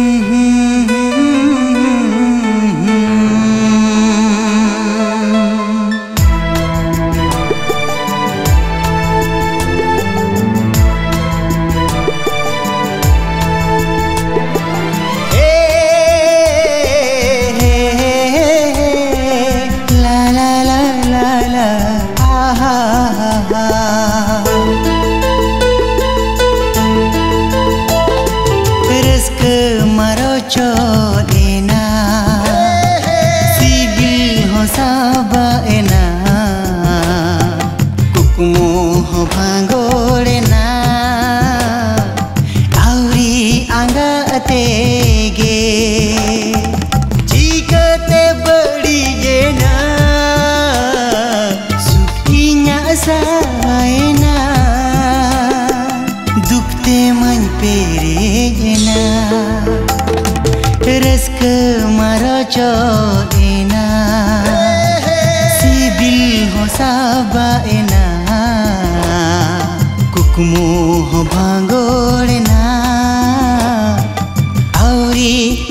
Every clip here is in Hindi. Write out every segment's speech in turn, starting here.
mm-hmm. Auri anga atege Jikate badi jena Sukinya saena Dukte man perejena Raska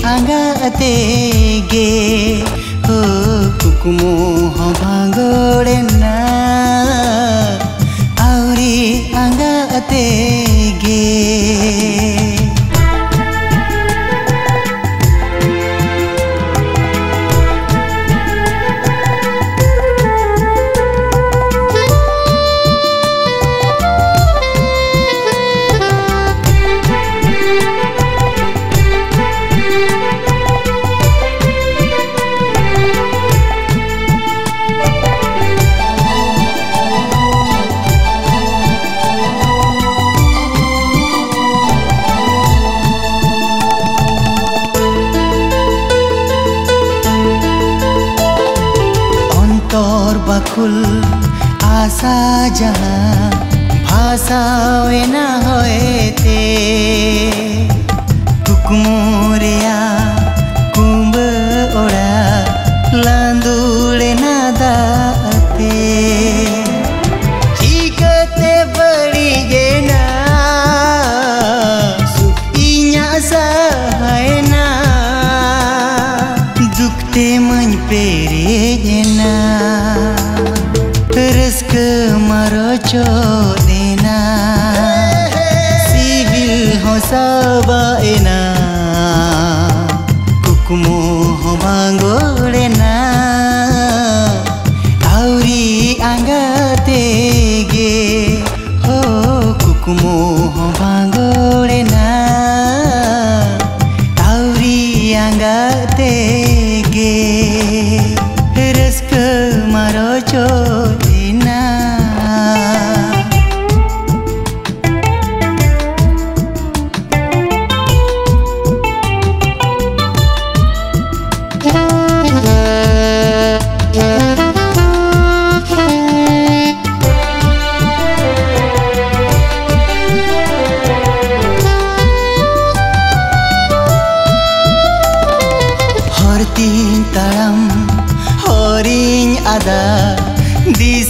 আঙাতেগে ও কুকুমো হভাগড়ে না আউরি আঙাতেগে खुल आशा जहाँ भाषा ना होए ते marocho dena Sibil ho sabaena Kukmu ho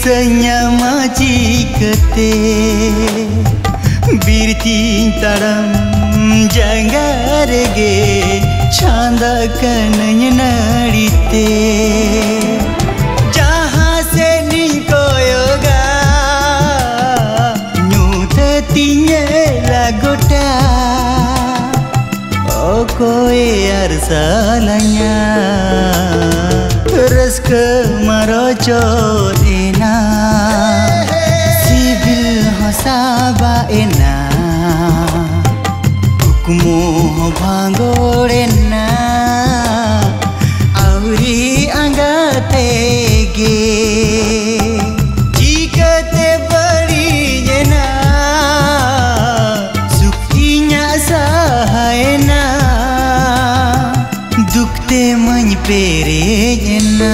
संयमाचिकते बीरतीन तड़म जंगर गे छांद कन्हैय नड़ीते। से नी कोयोगा न्यूते तिने लगोटा। ओ कोए अरसलन्या रस्क मरो ena civil hosaba ena hukmo bhangor ena auri angatege jikate bari jena sukhinya sahayena dukte many perejena